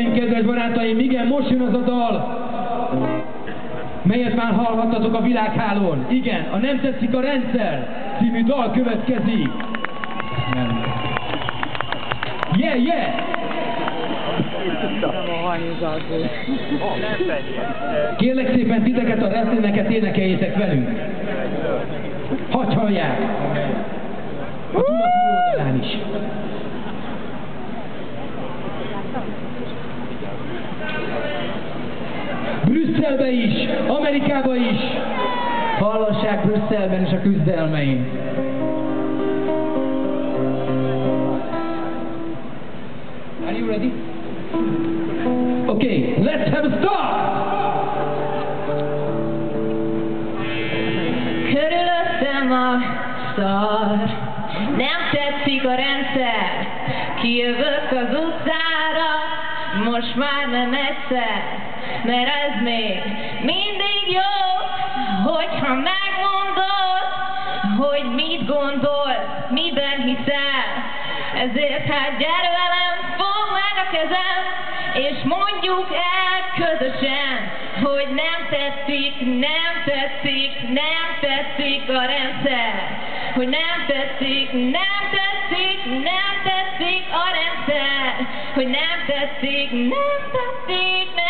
kollégáim, kedves barátaim, igen, most jön az a dal, melyet már hallhattatok a világhálón. Igen, a Nem tetszik a rendszer című dal következik. Yeah, yeah! Kérlek szépen titeket a refréneket énekeljétek velünk. Hagy hallják! A is. Brüsszelbe is, Amerikába is. Hallassák Brüsszelben is a küzdelmeim. Are you ready? Okay, let's have a start! Körülöttem a szar, nem tetszik a rendszer, kijövök az utcára, most már nem egyszer, mert ez még mindig jó, hogyha megmondod, hogy mit gondol, miben hiszel, ezért hát gyere velem, fogd meg a kezem, és mondjuk el közösen, hogy nem tetszik, nem tetszik, nem tetszik a rendszer. Hogy nem tetszik, nem tetszik, nem tetszik a rendszer. Hogy nem tetszik, nem tetszik, nem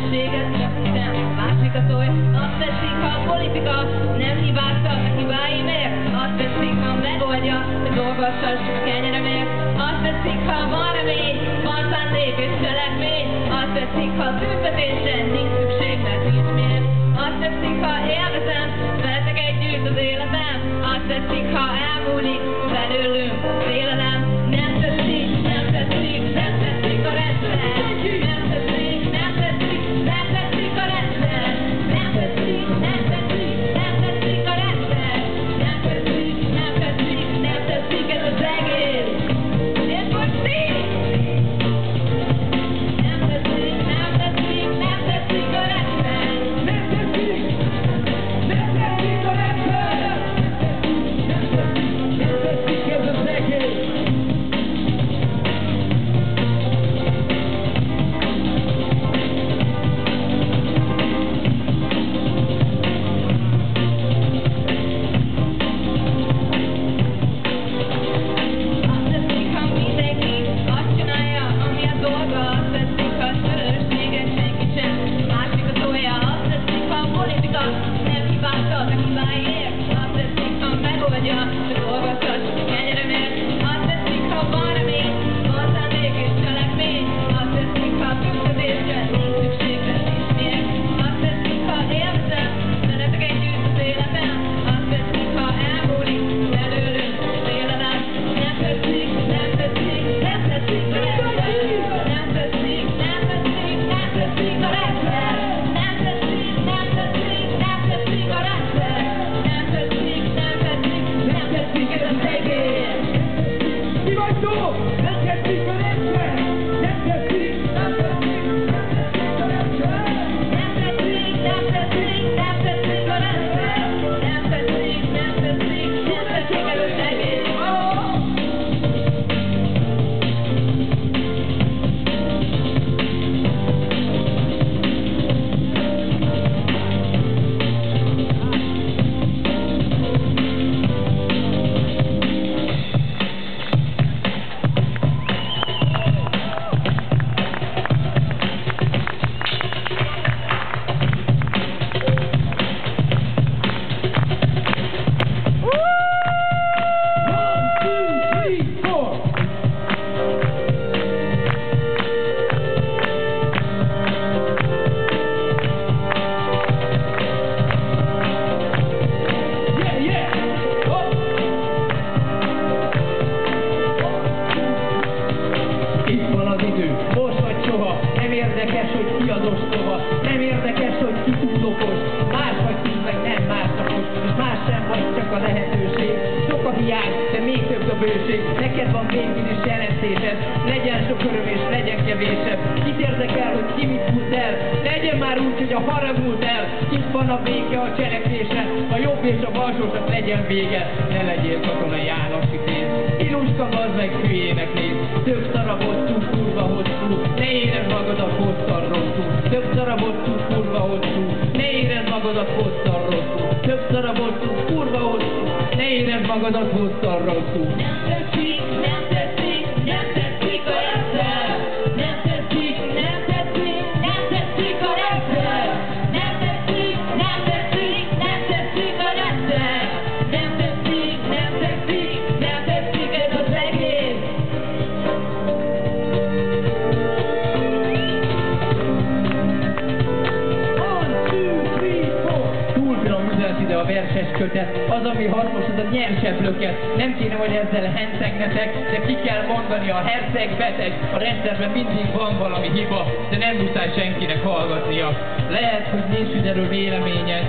felelősséget a másik a tolj. Azt tetszik, ha a politika nem hibáztat a hibáimért, azt tetszik, ha megoldja, hogy dolgozhass a kenyeremért. Azt tetszik, ha van remény, van szándék és cselekmény, azt tetszik, ha büntetésre nincs szükség, mert nincs miért. Azt tetszik, ha élvezem, veletek együtt az életem, azt tetszik, ha elmúlik belőlünk bőség. Neked van végül is jelentésed, legyen sok öröm és legyen kevésebb. Kit érdekel, hogy ki mit húz el, legyen már úgy, hogy a harag múlt el. Kit van a vége a cselekvése, a jobb és a balsósnak legyen vége. Ne legyél katona János Vitéz. Iluska az meg hülyének néz, több szarabotú, kurva hosszú, ne érezd magadat hosszan rosszul. Több szarabotú, kurva hosszú, magadat hosszan rosszul. Több szarabotú, kurva hosszú, ne érezd magadat hosszan rosszul. Verses kötet, az, ami hasznos, az a nyersebb löket. Nem kéne, hogy ezzel hentegnetek, de ki kell mondani, a herceg beteg, a rendszerben mindig van valami hiba, de nem muszáj senkinek hallgatnia. Lehet, hogy nincs erről véleményed,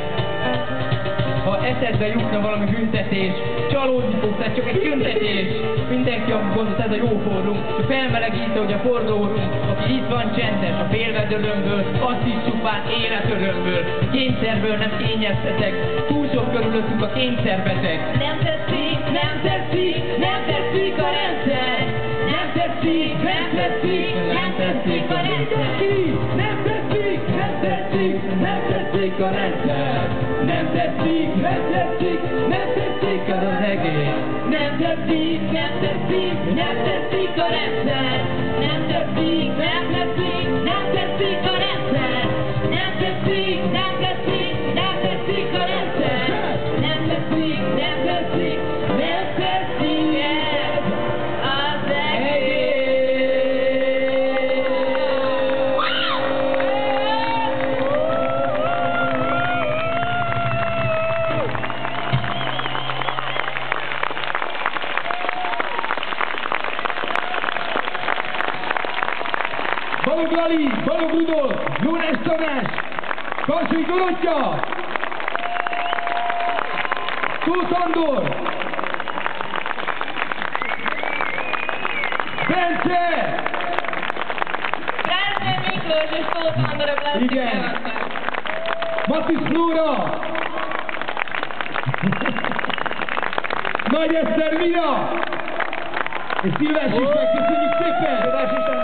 eszedbe jutna valami büntetés, csalódni fogsz, ez csak egy büntetés. Mindenki amit gondolt, ez a jó fórum, csak felmelegít, hogy a forrórum, aki itt van csendes, a félvedörömből, azt is csupán életörömből, kényszerből nem kényeztetek, túl sok körülöttünk a kényszerbeteg. Nem tetszik, nem tetszik, nem tetszik a rendszer. Nem tetszik, nem tetszik, nem tetszik a rendszer. Nem tetszik, nem tetszik a rendszer. Nem tetszik, nem tetszik, nem tetszik az az. Nem tetszik, nem tetszik, nem tetszik a rendszer. Nem tetszik, nem tetszik, nem tetszik a rendszer. Nem tetszik, nem Balog Lali, Balog Rudolf, Jónás Tamás, Karsai Dorottya, Tóth Andor, Bence, Rászló Miklós és Tóth Andor a plastik Igen. elvadtak. Matisz Flóra, Nagy Eszter Mira, és Szilvás István, köszönjük szépen! Tudás Isten, köszönjük szépen!